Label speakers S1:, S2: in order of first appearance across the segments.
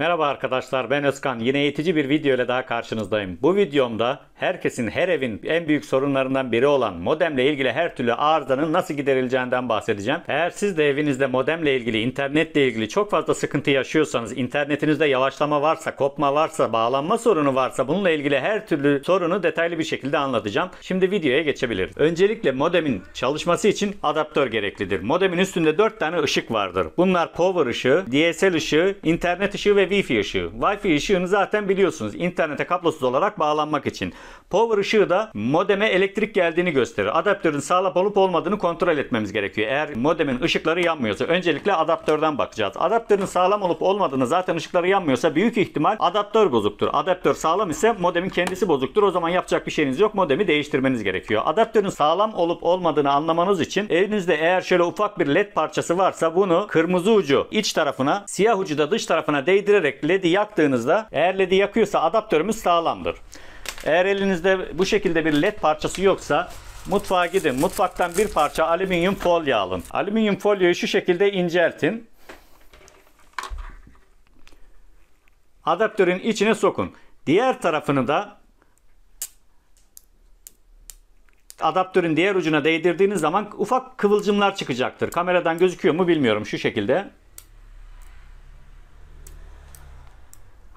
S1: Merhaba arkadaşlar ben Özkan. Yine eğitici bir video ile daha karşınızdayım. Bu videomda herkesin her evin en büyük sorunlarından biri olan modemle ilgili her türlü arızanın nasıl giderileceğinden bahsedeceğim. Eğer siz de evinizde modemle ilgili, internetle ilgili çok fazla sıkıntı yaşıyorsanız, internetinizde yavaşlama varsa, kopma varsa, bağlanma sorunu varsa bununla ilgili her türlü sorunu detaylı bir şekilde anlatacağım. Şimdi videoya geçebiliriz. Öncelikle modemin çalışması için adaptör gereklidir. Modemin üstünde 4 tane ışık vardır. Bunlar power ışığı, DSL ışığı, internet ışığı ve Wi-Fi ışığı. Wi-Fi ışığını zaten biliyorsunuz. İnternete kablosuz olarak bağlanmak için. Power ışığı da modeme elektrik geldiğini gösterir. Adaptörün sağlam olup olmadığını kontrol etmemiz gerekiyor. Eğer modemin ışıkları yanmıyorsa öncelikle adaptörden bakacağız. Adaptörün sağlam olup olmadığını zaten ışıkları yanmıyorsa büyük ihtimal adaptör bozuktur. Adaptör sağlam ise modemin kendisi bozuktur. O zaman yapacak bir şeyiniz yok. Modemi değiştirmeniz gerekiyor. Adaptörün sağlam olup olmadığını anlamanız için evinizde eğer şöyle ufak bir led parçası varsa bunu kırmızı ucu iç tarafına, siyah ucu da dış tarafına değdirerek ledi yaktığınızda eğer ledi yakıyorsa adaptörümüz sağlamdır. Eğer elinizde bu şekilde bir led parçası yoksa mutfağa gidin. Mutfaktan bir parça alüminyum folyo alın. Alüminyum folyoyu şu şekilde inceltin. Adaptörün içine sokun. Diğer tarafını da adaptörün diğer ucuna değdirdiğiniz zaman ufak kıvılcımlar çıkacaktır. Kameradan gözüküyor mu bilmiyorum şu şekilde.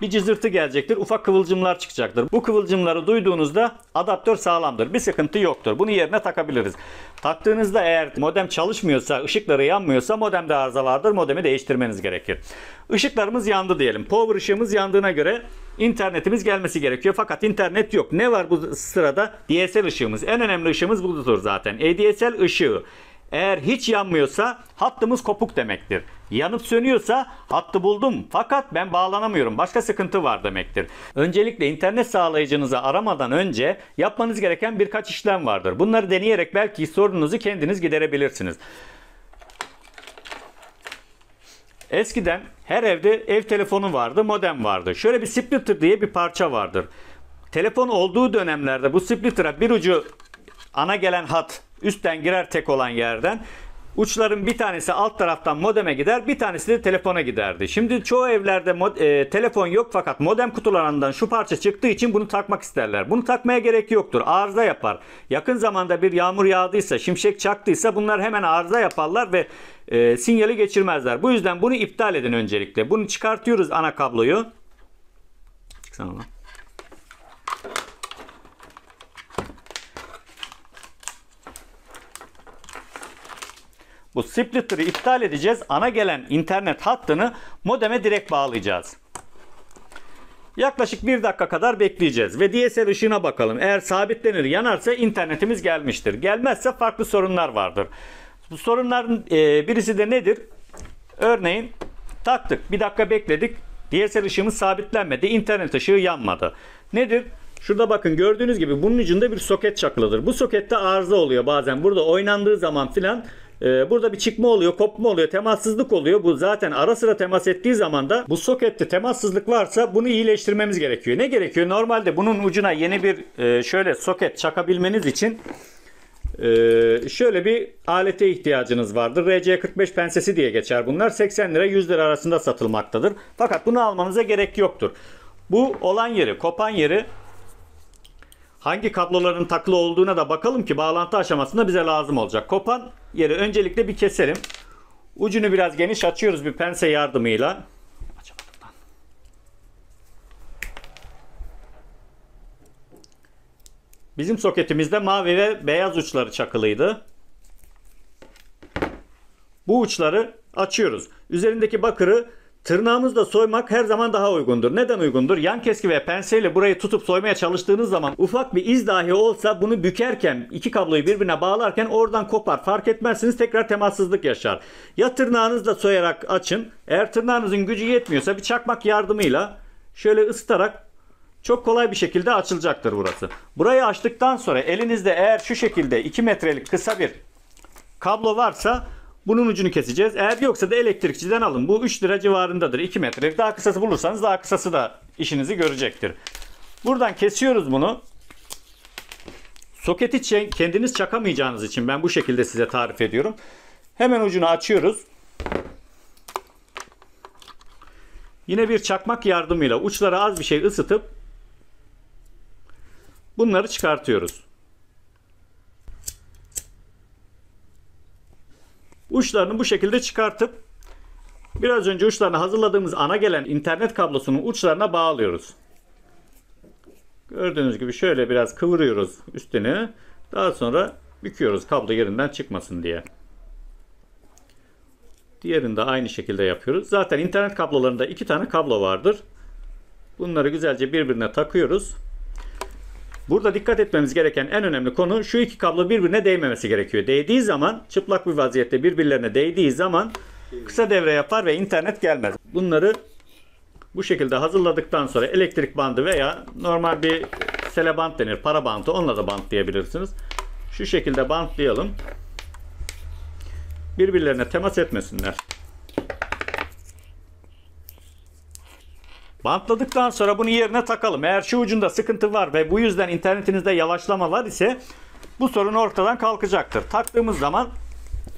S1: Bir cızırtı gelecektir. Ufak kıvılcımlar çıkacaktır. Bu kıvılcımları duyduğunuzda adaptör sağlamdır. Bir sıkıntı yoktur. Bunu yerine takabiliriz. Taktığınızda eğer modem çalışmıyorsa, ışıkları yanmıyorsa modemde arıza vardır. Modemi değiştirmeniz gerekir. Işıklarımız yandı diyelim. Power ışığımız yandığına göre internetimiz gelmesi gerekiyor. Fakat internet yok. Ne var bu sırada? DSL ışığımız. En önemli ışığımız budur zaten. ADSL ışığı. Eğer hiç yanmıyorsa hattımız kopuk demektir. Yanıp sönüyorsa hattı buldum fakat ben bağlanamıyorum. Başka sıkıntı var demektir. Öncelikle internet sağlayıcınızı aramadan önce yapmanız gereken birkaç işlem vardır. Bunları deneyerek belki sorununuzu kendiniz giderebilirsiniz. Eskiden her evde ev telefonu vardı, modem vardı. Şöyle bir splitter diye bir parça vardır. Telefon olduğu dönemlerde bu splitter'a bir ucu ana gelen hat üstten girer tek olan yerden. Uçların bir tanesi alt taraftan modeme gider, bir tanesi de telefona giderdi. Şimdi çoğu evlerde mod, e, telefon yok fakat modem kutularından şu parça çıktığı için bunu takmak isterler. Bunu takmaya gerek yoktur. Arıza yapar. Yakın zamanda bir yağmur yağdıysa, şimşek çaktıysa bunlar hemen arıza yaparlar ve e, sinyali geçirmezler. Bu yüzden bunu iptal edin öncelikle. Bunu çıkartıyoruz ana kabloyu. Çıksana lan. Bu splitter'ı iptal edeceğiz. Ana gelen internet hattını modeme direkt bağlayacağız. Yaklaşık bir dakika kadar bekleyeceğiz ve DSL ışığına bakalım. Eğer sabitlenir yanarsa internetimiz gelmiştir. Gelmezse farklı sorunlar vardır. Bu sorunların e, birisi de nedir? Örneğin taktık bir dakika bekledik DSL ışığımız sabitlenmedi internet ışığı yanmadı. Nedir? Şurada bakın gördüğünüz gibi bunun ucunda bir soket çakılıdır. Bu sokette arıza oluyor bazen. Burada oynandığı zaman filan ee, burada bir çıkma oluyor, kopma oluyor, temassızlık oluyor. Bu zaten ara sıra temas ettiği zaman da bu sokette temassızlık varsa bunu iyileştirmemiz gerekiyor. Ne gerekiyor? Normalde bunun ucuna yeni bir e, şöyle soket çakabilmeniz için e, şöyle bir alete ihtiyacınız vardır. RC45 pensesi diye geçer bunlar. 80 lira 100 lira arasında satılmaktadır. Fakat bunu almanıza gerek yoktur. Bu olan yeri, kopan yeri hangi kabloların takılı olduğuna da bakalım ki bağlantı aşamasında bize lazım olacak. Kopan yeri öncelikle bir keselim. Ucunu biraz geniş açıyoruz bir pense yardımıyla. Bizim soketimizde mavi ve beyaz uçları çakılıydı. Bu uçları açıyoruz. Üzerindeki bakırı Tırnağımızla soymak her zaman daha uygundur. Neden uygundur? Yan keski ve penseyle burayı tutup soymaya çalıştığınız zaman ufak bir iz dahi olsa bunu bükerken iki kabloyu birbirine bağlarken oradan kopar. Fark etmezsiniz tekrar temassızlık yaşar. Ya tırnağınızla soyarak açın. Eğer tırnağınızın gücü yetmiyorsa bir çakmak yardımıyla şöyle ısıtarak çok kolay bir şekilde açılacaktır burası. Burayı açtıktan sonra elinizde eğer şu şekilde 2 metrelik kısa bir kablo varsa bunun ucunu keseceğiz. Eğer yoksa da elektrikçiden alın. Bu 3 lira civarındadır. 2 metrelik. Daha kısası bulursanız daha kısası da işinizi görecektir. Buradan kesiyoruz bunu. Soketi kendiniz çakamayacağınız için ben bu şekilde size tarif ediyorum. Hemen ucunu açıyoruz. Yine bir çakmak yardımıyla uçları az bir şey ısıtıp bunları çıkartıyoruz. Uçlarını bu şekilde çıkartıp biraz önce uçlarını hazırladığımız ana gelen internet kablosunun uçlarına bağlıyoruz. Gördüğünüz gibi şöyle biraz kıvırıyoruz üstünü. Daha sonra büküyoruz kablo yerinden çıkmasın diye. Diğerini de aynı şekilde yapıyoruz. Zaten internet kablolarında iki tane kablo vardır. Bunları güzelce birbirine takıyoruz. Burada dikkat etmemiz gereken en önemli konu şu iki kablo birbirine değmemesi gerekiyor. Değdiği zaman çıplak bir vaziyette birbirlerine değdiği zaman kısa devre yapar ve internet gelmez. Bunları bu şekilde hazırladıktan sonra elektrik bandı veya normal bir sele bant denir. Para bantı onunla da bantlayabilirsiniz. Şu şekilde bantlayalım. Birbirlerine temas etmesinler. Bantladıktan sonra bunu yerine takalım. Eğer şu ucunda sıkıntı var ve bu yüzden internetinizde yavaşlama var ise bu sorun ortadan kalkacaktır. Taktığımız zaman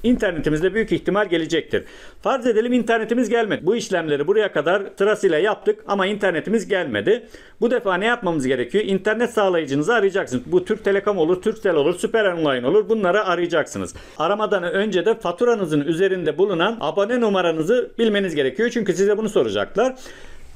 S1: internetimizde büyük ihtimal gelecektir. Farz edelim internetimiz gelmedi. Bu işlemleri buraya kadar sırasıyla yaptık ama internetimiz gelmedi. Bu defa ne yapmamız gerekiyor? İnternet sağlayıcınızı arayacaksınız. Bu Türk Telekom olur, Turkcell olur, Süper Online olur. Bunları arayacaksınız. Aramadan önce de faturanızın üzerinde bulunan abone numaranızı bilmeniz gerekiyor. Çünkü size bunu soracaklar.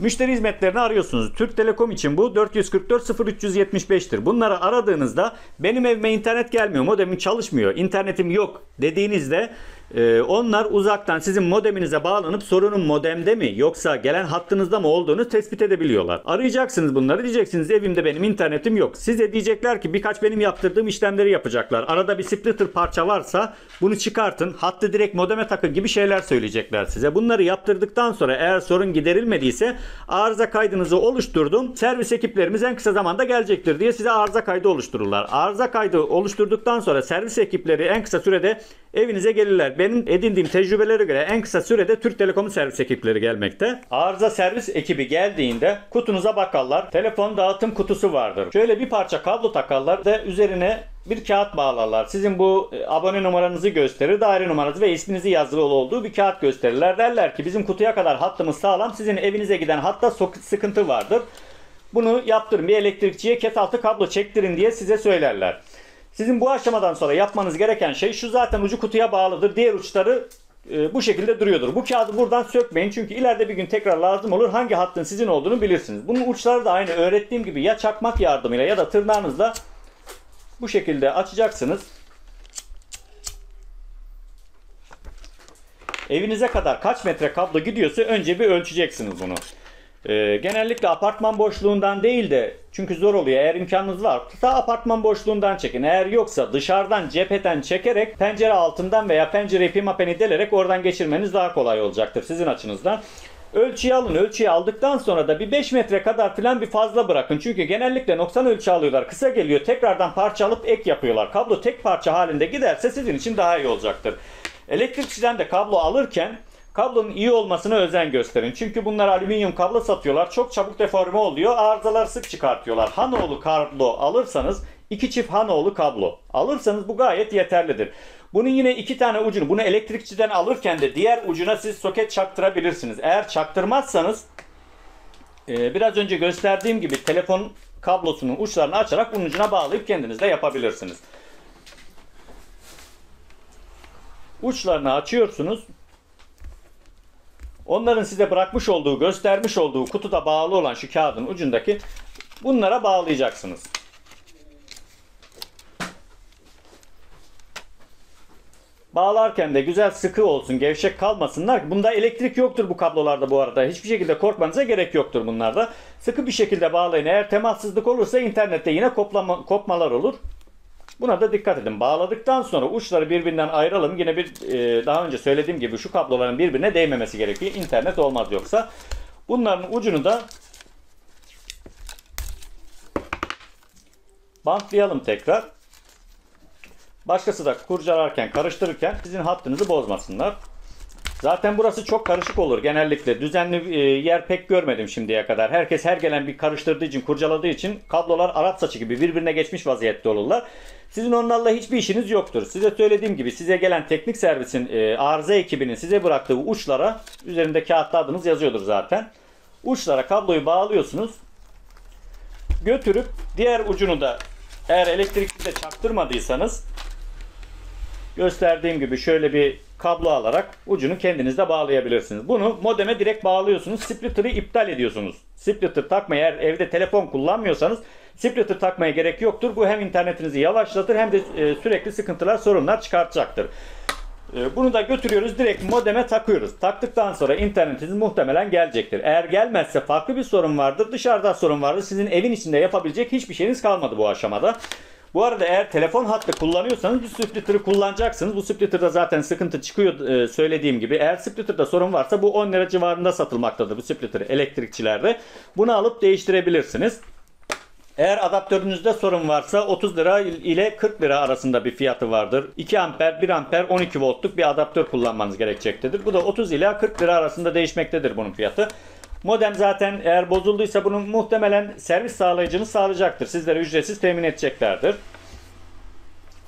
S1: Müşteri hizmetlerini arıyorsunuz. Türk Telekom için bu 444 0375'tir. Bunları aradığınızda benim evime internet gelmiyor, modemim çalışmıyor, internetim yok dediğinizde e, onlar uzaktan sizin modeminize bağlanıp sorunun modemde mi yoksa gelen hattınızda mı olduğunu tespit edebiliyorlar. Arayacaksınız bunları diyeceksiniz evimde benim internetim yok. Size diyecekler ki birkaç benim yaptırdığım işlemleri yapacaklar. Arada bir splitter parça varsa bunu çıkartın. Hattı direkt modeme takın gibi şeyler söyleyecekler size. Bunları yaptırdıktan sonra eğer sorun giderilmediyse arıza kaydınızı oluşturdum. Servis ekiplerimiz en kısa zamanda gelecektir diye size arıza kaydı oluştururlar. Arıza kaydı oluşturduktan sonra servis ekipleri en kısa sürede evinize gelirler. Benim edindiğim tecrübelere göre en kısa sürede Türk Telekom'un servis ekipleri gelmekte. Arıza servis ekibi geldiğinde kutunuza bakarlar. Telefon dağıtım kutusu vardır. Şöyle bir parça kablo takarlar ve üzerine bir kağıt bağlarlar. Sizin bu e, abone numaranızı gösterir, daire numaranızı ve isminizi yazılı olduğu bir kağıt gösterirler. Derler ki bizim kutuya kadar hattımız sağlam, sizin evinize giden hatta sıkıntı vardır. Bunu yaptırın bir elektrikçiye ket altı kablo çektirin diye size söylerler. Sizin bu aşamadan sonra yapmanız gereken şey şu zaten ucu kutuya bağlıdır. Diğer uçları e, bu şekilde duruyordur. Bu kağıdı buradan sökmeyin çünkü ileride bir gün tekrar lazım olur. Hangi hattın sizin olduğunu bilirsiniz. Bunun uçları da aynı öğrettiğim gibi ya çakmak yardımıyla ya da tırnağınızla bu şekilde açacaksınız. Evinize kadar kaç metre kablo gidiyorsa önce bir ölçeceksiniz bunu. Ee, genellikle apartman boşluğundan değil de çünkü zor oluyor. Eğer imkanınız varsa apartman boşluğundan çekin. Eğer yoksa dışarıdan cepheden çekerek pencere altından veya pencereyi pimapeni delerek oradan geçirmeniz daha kolay olacaktır sizin açınızdan. Ölçüyü alın. Ölçüyü aldıktan sonra da bir 5 metre kadar filan bir fazla bırakın. Çünkü genellikle noksan ölçü alıyorlar. Kısa geliyor. Tekrardan parça alıp ek yapıyorlar. Kablo tek parça halinde giderse sizin için daha iyi olacaktır. Elektrikçiden de kablo alırken kablonun iyi olmasına özen gösterin. Çünkü bunlar alüminyum kablo satıyorlar. Çok çabuk deforme oluyor. Arızalar sık çıkartıyorlar. Hanoğlu kablo alırsanız iki çift Hanoğlu kablo alırsanız bu gayet yeterlidir. Bunun yine iki tane ucunu bunu elektrikçiden alırken de diğer ucuna siz soket çaktırabilirsiniz. Eğer çaktırmazsanız e, biraz önce gösterdiğim gibi telefon kablosunun uçlarını açarak bunun ucuna bağlayıp kendiniz de yapabilirsiniz. Uçlarını açıyorsunuz. Onların size bırakmış olduğu, göstermiş olduğu kutuda bağlı olan şu kağıdın ucundaki bunlara bağlayacaksınız. Bağlarken de güzel sıkı olsun, gevşek kalmasınlar. Bunda elektrik yoktur bu kablolarda bu arada. Hiçbir şekilde korkmanıza gerek yoktur bunlarda. Sıkı bir şekilde bağlayın. Eğer temassızlık olursa internette yine koplama, kopmalar olur. Buna da dikkat edin. Bağladıktan sonra uçları birbirinden ayıralım. Yine bir e, daha önce söylediğim gibi şu kabloların birbirine değmemesi gerekiyor. İnternet olmaz yoksa. Bunların ucunu da bantlayalım tekrar. Başkası da kurcalarken, karıştırırken sizin hattınızı bozmasınlar. Zaten burası çok karışık olur genellikle. Düzenli e, yer pek görmedim şimdiye kadar. Herkes her gelen bir karıştırdığı için, kurcaladığı için kablolar Arap saçı gibi birbirine geçmiş vaziyette olurlar. Sizin onlarla hiçbir işiniz yoktur. Size söylediğim gibi size gelen teknik servisin e, arıza ekibinin size bıraktığı uçlara üzerinde kağıtta adınız yazıyordur zaten. Uçlara kabloyu bağlıyorsunuz. Götürüp diğer ucunu da eğer elektrikli de çaktırmadıysanız gösterdiğim gibi şöyle bir kablo alarak ucunu kendiniz de bağlayabilirsiniz. Bunu modeme direkt bağlıyorsunuz. Splitter'ı iptal ediyorsunuz. Splitter takmaya eğer evde telefon kullanmıyorsanız splitter takmaya gerek yoktur. Bu hem internetinizi yavaşlatır hem de e, sürekli sıkıntılar, sorunlar çıkartacaktır. E, Bunu da götürüyoruz direkt modeme takıyoruz. Taktıktan sonra internetiniz muhtemelen gelecektir. Eğer gelmezse farklı bir sorun vardır. Dışarıda sorun vardır. Sizin evin içinde yapabilecek hiçbir şeyiniz kalmadı bu aşamada. Bu arada eğer telefon hattı kullanıyorsanız bir splitter'ı kullanacaksınız. Bu splitter'da zaten sıkıntı çıkıyor e, söylediğim gibi. Eğer splitter'da sorun varsa bu 10 lira civarında satılmaktadır bu splitter elektrikçilerde. Bunu alıp değiştirebilirsiniz. Eğer adaptörünüzde sorun varsa 30 lira ile 40 lira arasında bir fiyatı vardır. 2 amper, 1 amper, 12 voltluk bir adaptör kullanmanız gerekecektedir. Bu da 30 ila 40 lira arasında değişmektedir bunun fiyatı. Modem zaten eğer bozulduysa bunu muhtemelen servis sağlayıcınız sağlayacaktır. Sizlere ücretsiz temin edeceklerdir.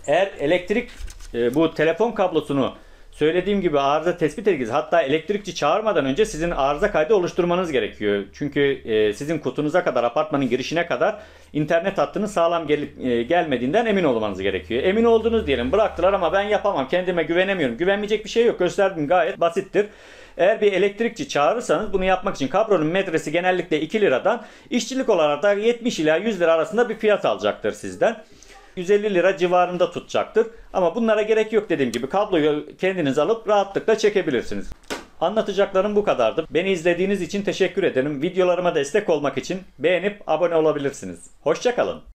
S1: Eğer elektrik e, bu telefon kablosunu söylediğim gibi arıza tespit ediniz. Hatta elektrikçi çağırmadan önce sizin arıza kaydı oluşturmanız gerekiyor. Çünkü e, sizin kutunuza kadar, apartmanın girişine kadar internet hattının sağlam gelip e, gelmediğinden emin olmanız gerekiyor. Emin oldunuz diyelim bıraktılar ama ben yapamam, kendime güvenemiyorum. Güvenmeyecek bir şey yok. Gösterdim gayet basittir. Eğer bir elektrikçi çağırırsanız bunu yapmak için kabronun metresi genellikle 2 liradan işçilik olarak da 70 ila 100 lira arasında bir fiyat alacaktır sizden. 150 lira civarında tutacaktır. Ama bunlara gerek yok dediğim gibi kabloyu kendiniz alıp rahatlıkla çekebilirsiniz. Anlatacaklarım bu kadardı. Beni izlediğiniz için teşekkür ederim. Videolarıma destek olmak için beğenip abone olabilirsiniz. Hoşçakalın.